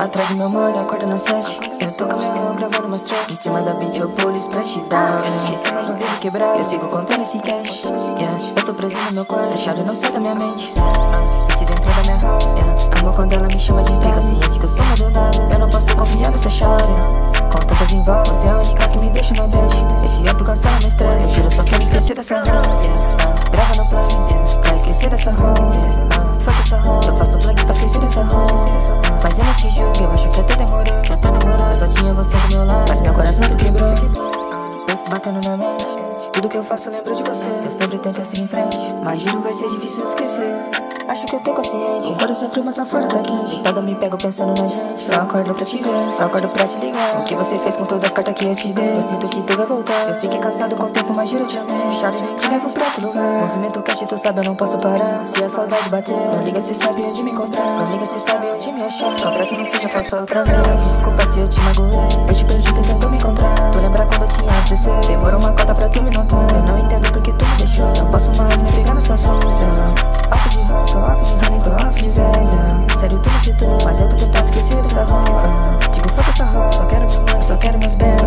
Atrás do meu mano acorda no set. Eu tô com meu gravando umas tracks. Em cima da beat, eu pulo splash down. Em cima do vidro quebrado, eu sigo contando esse cash. Yeah. Eu tô preso no meu quarto, deixado não sai da minha mente. Uh, beat dentro da minha house. Yeah. Amo quando ela me chama de pica, ciente que eu sou madrugada. Eu não posso confiar nessa chora. Com tantas em você é a única que me deixa na bed. Esse é cansa cansar meu estresse. Esquecer dessa. Uh, grava no yeah. pra esquecer dessa. Uh, fuck essa rua, eu faço plug pra esquecer dessa rua. Mas eu não te julgo, eu acho que até demorou, que até demorou. Eu só tinha você do meu lado, mas meu coração tu quebrou. Looks batendo na mente, tudo que eu faço eu lembro de você. Eu sempre tento seguir em frente, mas juro vai ser difícil de esquecer. Acho que eu tô consciente. O coração é mas lá fora tá quente. Deitada me pego pensando na gente. Só acordo pra te ver, só acordo pra te ligar. O que você fez com todas as cartas que eu te dei? Eu sinto que tu vai voltar. Eu fiquei cansado com o tempo, mas juro te amei. Chore nem te levo pra outro lugar. Movimento cash, tu sabe, eu não posso parar. Se a saudade bater, não liga, cê sabe onde me encontrar. Não liga, cê sabe onde me achar. Só pra se não seja falso outra vez. Desculpa se eu te magoei. Eu te perdi tentando me encontrar. Tu lembra quando eu tinha 16? Demorou uma cota pra tu me notar. Eu não entendo porque tu me deixou. Não posso mais me nessa solução. Off de rock, tô off de honey, tô off de zéia Sério, tu me citou, mas eu tô tentando esquecer dessa roupa. Tipo, fuck essa roupa, só quero meu money, só quero meus bens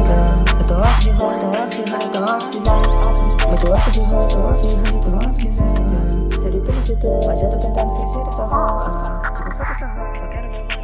Eu tô off de rock, tô off de honey, tô off de zéia Eu tô off de rock, tô off de honey, tô off de zéia Sério, tu me citou, mas eu tô tentando esquecer dessa roupa. Tipo, fuck essa roupa, só quero meu money,